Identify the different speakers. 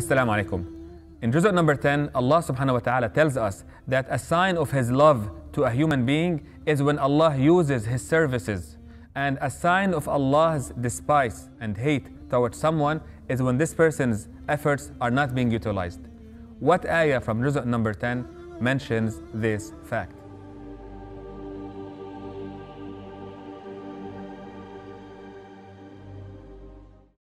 Speaker 1: Assalamu alaikum. In Juz'ah number 10, Allah subhanahu wa ta'ala tells us that a sign of His love to a human being is when Allah uses His services. And a sign of Allah's despise and hate towards someone is when this person's efforts are not being utilized. What ayah from Juz'ah number 10 mentions this fact?